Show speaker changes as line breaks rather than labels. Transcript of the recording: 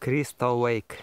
Crystal Lake.